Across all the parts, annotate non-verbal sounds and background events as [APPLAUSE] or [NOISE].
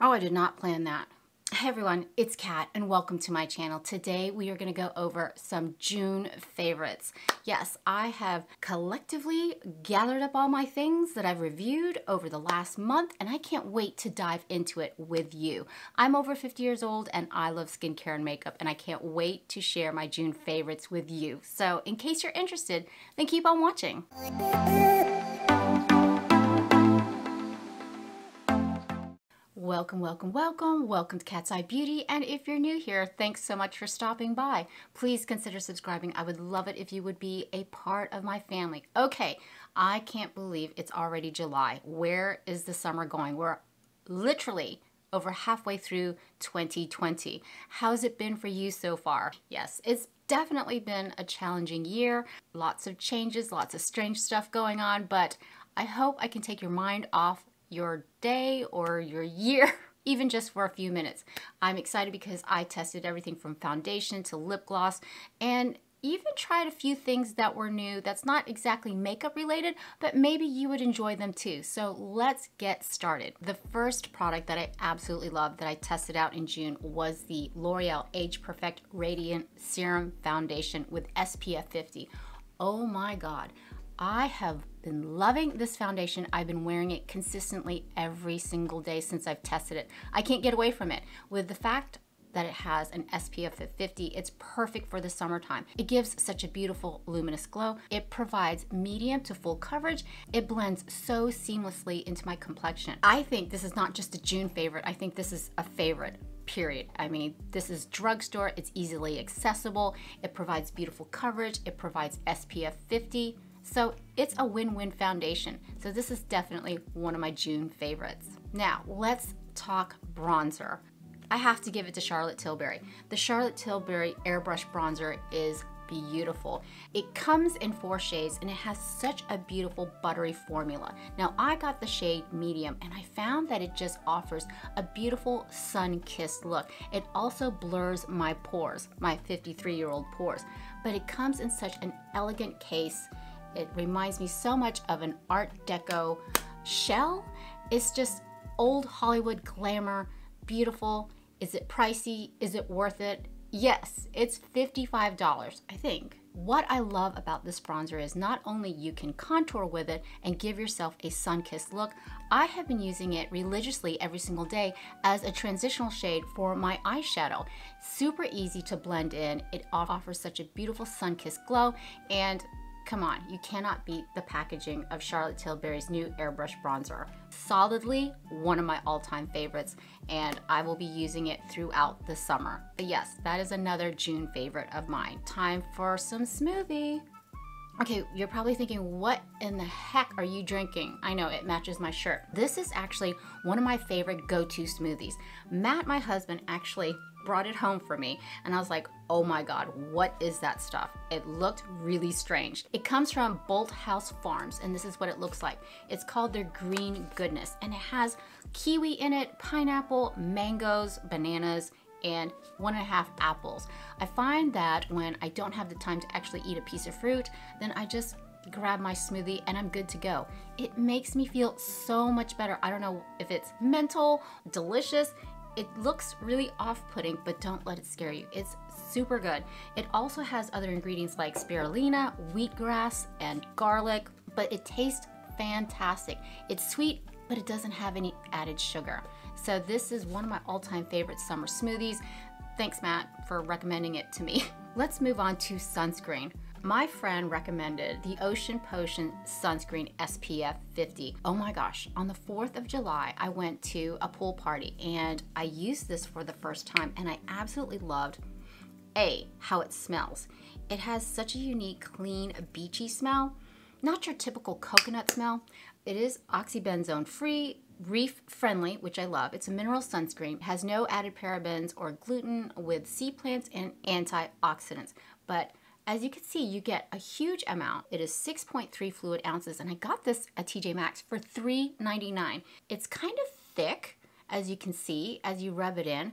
Oh, I did not plan that. Hey everyone, it's Cat and welcome to my channel. Today we are going to go over some June favorites. Yes, I have collectively gathered up all my things that I've reviewed over the last month and I can't wait to dive into it with you. I'm over 50 years old and I love skincare and makeup and I can't wait to share my June favorites with you. So in case you're interested, then keep on watching. Welcome, welcome, welcome. Welcome to Cat's Eye Beauty. And if you're new here, thanks so much for stopping by. Please consider subscribing. I would love it if you would be a part of my family. Okay, I can't believe it's already July. Where is the summer going? We're literally over halfway through 2020. How's it been for you so far? Yes, it's definitely been a challenging year. Lots of changes, lots of strange stuff going on, but I hope I can take your mind off your day or your year, [LAUGHS] even just for a few minutes. I'm excited because I tested everything from foundation to lip gloss and even tried a few things that were new that's not exactly makeup related, but maybe you would enjoy them too. So let's get started. The first product that I absolutely love that I tested out in June was the L'Oreal Age Perfect Radiant Serum Foundation with SPF 50. Oh my God. I have been loving this foundation. I've been wearing it consistently every single day since I've tested it. I can't get away from it. With the fact that it has an SPF of 50. It's perfect for the summertime. It gives such a beautiful luminous glow. It provides medium to full coverage. It blends so seamlessly into my complexion. I think this is not just a June favorite. I think this is a favorite period. I mean, this is drugstore. It's easily accessible. It provides beautiful coverage. It provides SPF 50. So it's a win-win foundation. So this is definitely one of my June favorites. Now let's talk bronzer. I have to give it to Charlotte Tilbury. The Charlotte Tilbury Airbrush Bronzer is beautiful. It comes in four shades and it has such a beautiful buttery formula. Now I got the shade medium and I found that it just offers a beautiful sun-kissed look. It also blurs my pores, my 53 year old pores, but it comes in such an elegant case it reminds me so much of an Art Deco shell. It's just old Hollywood glamour, beautiful. Is it pricey? Is it worth it? Yes, it's $55, I think. What I love about this bronzer is not only you can contour with it and give yourself a sun-kissed look, I have been using it religiously every single day as a transitional shade for my eyeshadow. Super easy to blend in. It offers such a beautiful sun-kissed glow and Come on, you cannot beat the packaging of Charlotte Tilbury's new airbrush bronzer. Solidly one of my all-time favorites, and I will be using it throughout the summer. But yes, that is another June favorite of mine. Time for some smoothie. Okay, you're probably thinking, what in the heck are you drinking? I know, it matches my shirt. This is actually one of my favorite go-to smoothies. Matt, my husband, actually brought it home for me and I was like, oh my God, what is that stuff? It looked really strange. It comes from Bolthouse Farms and this is what it looks like. It's called their Green Goodness and it has kiwi in it, pineapple, mangoes, bananas, and one and a half apples. I find that when I don't have the time to actually eat a piece of fruit, then I just grab my smoothie and I'm good to go. It makes me feel so much better. I don't know if it's mental, delicious. It looks really off-putting, but don't let it scare you. It's super good. It also has other ingredients like spirulina, wheatgrass, and garlic, but it tastes fantastic. It's sweet, but it doesn't have any added sugar. So this is one of my all-time favorite summer smoothies. Thanks, Matt, for recommending it to me. [LAUGHS] Let's move on to sunscreen. My friend recommended the Ocean Potion Sunscreen SPF 50. Oh my gosh, on the 4th of July, I went to a pool party and I used this for the first time and I absolutely loved A, how it smells. It has such a unique, clean, beachy smell. Not your typical coconut smell. It is oxybenzone free, reef friendly, which I love. It's a mineral sunscreen, has no added parabens or gluten with sea plants and antioxidants. But as you can see, you get a huge amount. It is 6.3 fluid ounces, and I got this at TJ Maxx for $3.99. It's kind of thick, as you can see, as you rub it in,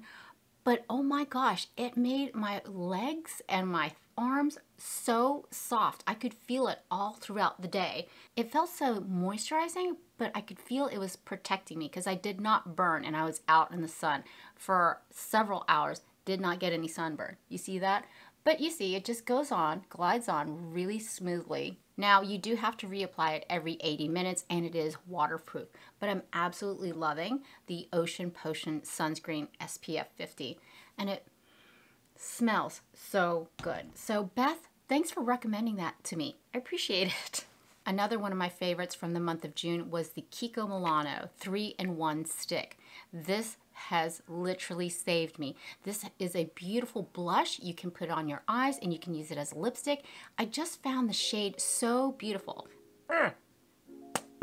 but oh my gosh, it made my legs and my arms so soft. I could feel it all throughout the day. It felt so moisturizing, but I could feel it was protecting me because I did not burn and I was out in the sun for several hours, did not get any sunburn. You see that? But you see, it just goes on, glides on really smoothly. Now, you do have to reapply it every 80 minutes and it is waterproof, but I'm absolutely loving the Ocean Potion Sunscreen SPF 50 and it smells so good. So Beth, thanks for recommending that to me. I appreciate [LAUGHS] it. Another one of my favorites from the month of June was the Kiko Milano 3-in-1 stick. This has literally saved me. This is a beautiful blush. You can put on your eyes and you can use it as a lipstick. I just found the shade so beautiful. Mm.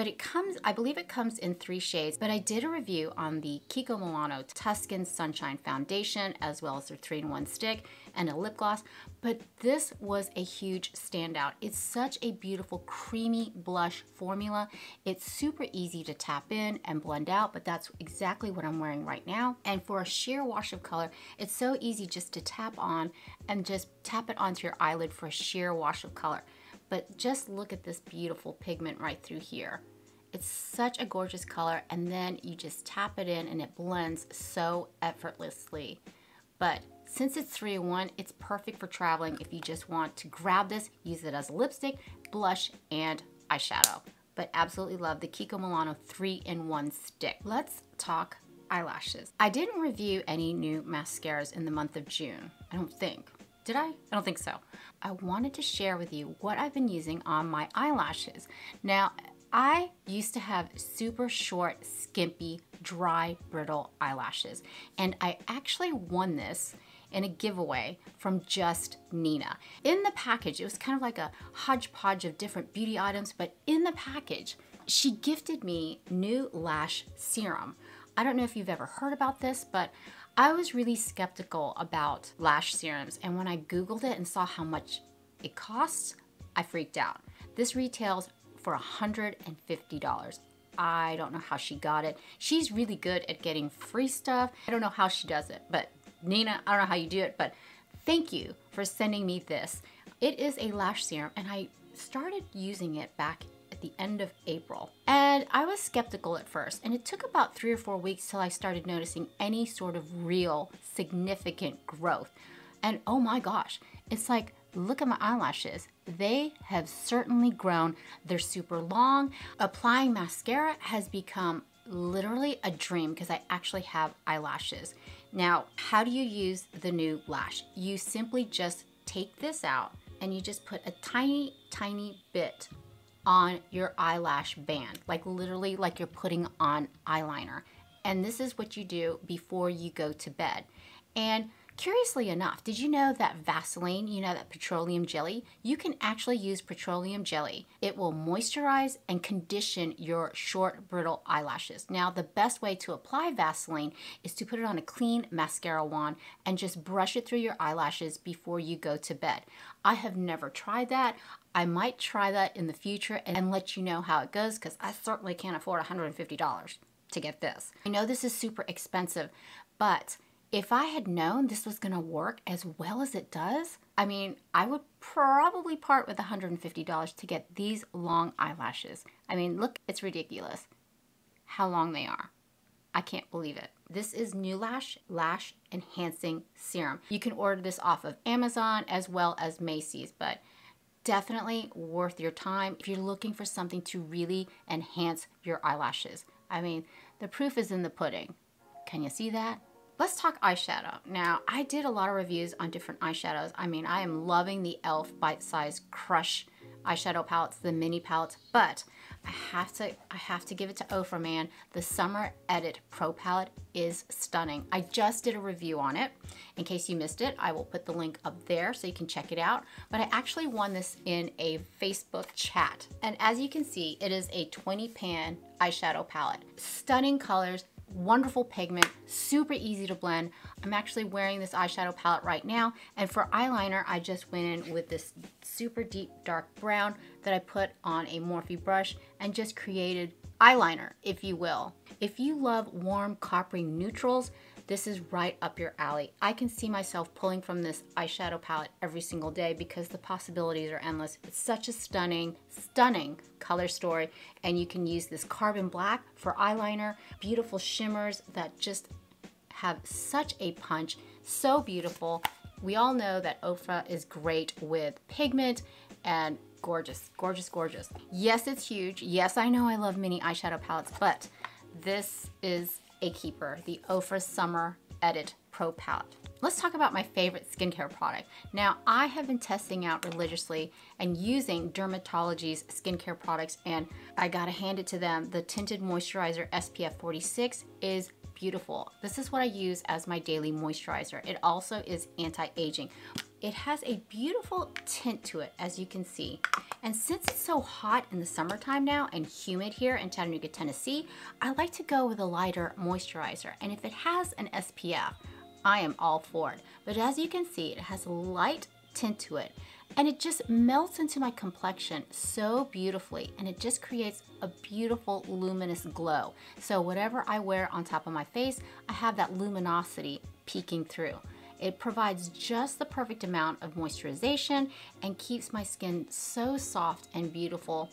But it comes, I believe it comes in three shades, but I did a review on the Kiko Milano Tuscan Sunshine Foundation, as well as their three-in-one stick and a lip gloss, but this was a huge standout. It's such a beautiful creamy blush formula. It's super easy to tap in and blend out, but that's exactly what I'm wearing right now. And for a sheer wash of color, it's so easy just to tap on and just tap it onto your eyelid for a sheer wash of color. But just look at this beautiful pigment right through here. It's such a gorgeous color and then you just tap it in and it blends so effortlessly. But since it's 3-in-1, it's perfect for traveling if you just want to grab this, use it as a lipstick, blush, and eyeshadow. But absolutely love the Kiko Milano 3-in-1 stick. Let's talk eyelashes. I didn't review any new mascaras in the month of June. I don't think. Did I? I don't think so. I wanted to share with you what I've been using on my eyelashes. Now, I used to have super short, skimpy, dry, brittle eyelashes, and I actually won this in a giveaway from Just Nina. In the package, it was kind of like a hodgepodge of different beauty items, but in the package, she gifted me NeuLash serum. I don't know if you've ever heard about this, but I was really skeptical about lash serums, and when I Googled it and saw how much it costs, I freaked out. This retails for $150. I don't know how she got it. She's really good at getting free stuff. I don't know how she does it, but Nina, I don't know how you do it, but thank you for sending me this. It is a lash serum, and I started using it back at the end of April. And I was skeptical at first, and it took about three or four weeks till I started noticing any sort of real significant growth. And oh my gosh, it's like, look at my eyelashes. They have certainly grown. They're super long. Applying mascara has become literally a dream because I actually have eyelashes. Now, how do you use the NeuLash? You simply just take this out and you just put a tiny, tiny bit on your eyelash band, like literally like you're putting on eyeliner. And this is what you do before you go to bed. And Curiously enough, did you know that Vaseline, you know that petroleum jelly, you can actually use petroleum jelly. It will moisturize and condition your short brittle eyelashes. Now the best way to apply Vaseline is to put it on a clean mascara wand and just brush it through your eyelashes before you go to bed. I have never tried that. I might try that in the future and let you know how it goes because I certainly can't afford $150 to get this. I know this is super expensive, but if I had known this was gonna work as well as it does, I mean, I would probably part with $150 to get these long eyelashes. I mean, look, it's ridiculous how long they are. I can't believe it. This is NeuLash Lash Enhancing Serum. You can order this off of Amazon as well as Macy's, but definitely worth your time if you're looking for something to really enhance your eyelashes. I mean, the proof is in the pudding. Can you see that? Let's talk eyeshadow. Now, I did a lot of reviews on different eyeshadows. I mean, I am loving the e.l.f. Bite Size Crush eyeshadow palettes, the mini palettes, but I have to I have to give it to Ofra Man. The Summer Edit Pro palette is stunning. I just did a review on it. In case you missed it, I will put the link up there so you can check it out. But I actually won this in a Facebook chat. And as you can see, it is a 20 pan eyeshadow palette. Stunning colors, wonderful pigment, super easy to blend. I'm actually wearing this eyeshadow palette right now, and for eyeliner, I just went in with this super deep dark brown that I put on a Morphe brush and just created eyeliner, if you will. If you love warm coppery neutrals, this is right up your alley. I can see myself pulling from this eyeshadow palette every single day because the possibilities are endless. It's such a stunning, stunning color story. And you can use this carbon black for eyeliner, beautiful shimmers that just have such a punch, so beautiful. We all know that Ofra is great with pigment and gorgeous, gorgeous, gorgeous. Yes, it's huge. Yes, I know I love mini eyeshadow palettes, but this is a keeper, the Ofra Summer Edit Pro Palette. Let's talk about my favorite skincare product. Now, I have been testing out religiously and using DRMTLGY's skincare products, and I gotta hand it to them. The Tinted Moisturizer SPF 46 is beautiful. This is what I use as my daily moisturizer. It also is anti-aging. It has a beautiful tint to it, as you can see. And since it's so hot in the summertime now and humid here in Chattanooga, Tennessee, I like to go with a lighter moisturizer. And if it has an SPF, I am all for it. But as you can see, it has a light tint to it and it just melts into my complexion so beautifully and it just creates a beautiful luminous glow. So whatever I wear on top of my face, I have that luminosity peeking through. It provides just the perfect amount of moisturization and keeps my skin so soft and beautiful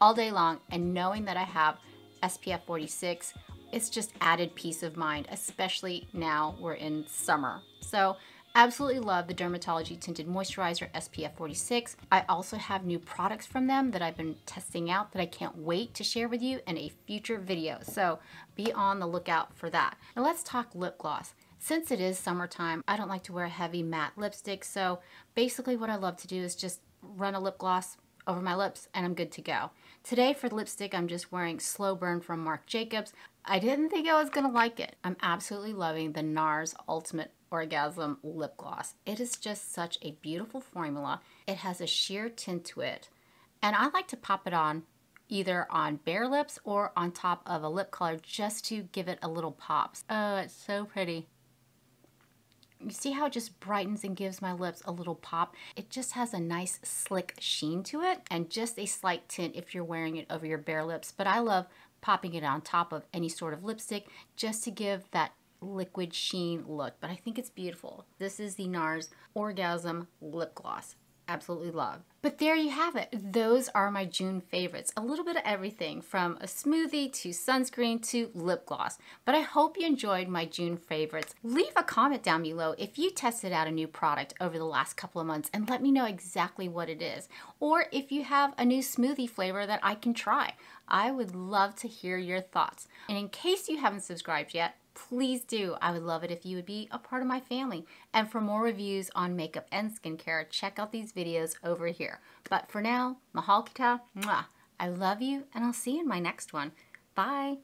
all day long. And knowing that I have SPF 46, it's just added peace of mind, especially now we're in summer. So absolutely love the DRMTLGY Tinted Moisturizer SPF 46. I also have new products from them that I've been testing out that I can't wait to share with you in a future video. So be on the lookout for that. Now let's talk lip gloss. Since it is summertime, I don't like to wear heavy matte lipstick, so basically what I love to do is just run a lip gloss over my lips and I'm good to go. Today for lipstick, I'm just wearing Slow Burn from Marc Jacobs. I didn't think I was gonna like it. I'm absolutely loving the NARS Ultimate Orgasm Lip Gloss. It is just such a beautiful formula. It has a sheer tint to it. And I like to pop it on either on bare lips or on top of a lip color just to give it a little pops. Oh, it's so pretty. You see how it just brightens and gives my lips a little pop? It just has a nice slick sheen to it and just a slight tint if you're wearing it over your bare lips. But I love popping it on top of any sort of lipstick just to give that liquid sheen look. But I think it's beautiful. This is the NARS Orgasm Lip Gloss absolutely love. But there you have it. Those are my June favorites. A little bit of everything from a smoothie to sunscreen to lip gloss. But I hope you enjoyed my June favorites. Leave a comment down below if you tested out a new product over the last couple of months and let me know exactly what it is. Or if you have a new smoothie flavor that I can try. I would love to hear your thoughts. And in case you haven't subscribed yet, please do. I would love it if you would be a part of my family. And for more reviews on makeup and skincare, check out these videos over here. But for now, mahal kita, mwah. I love you, and I'll see you in my next one. Bye.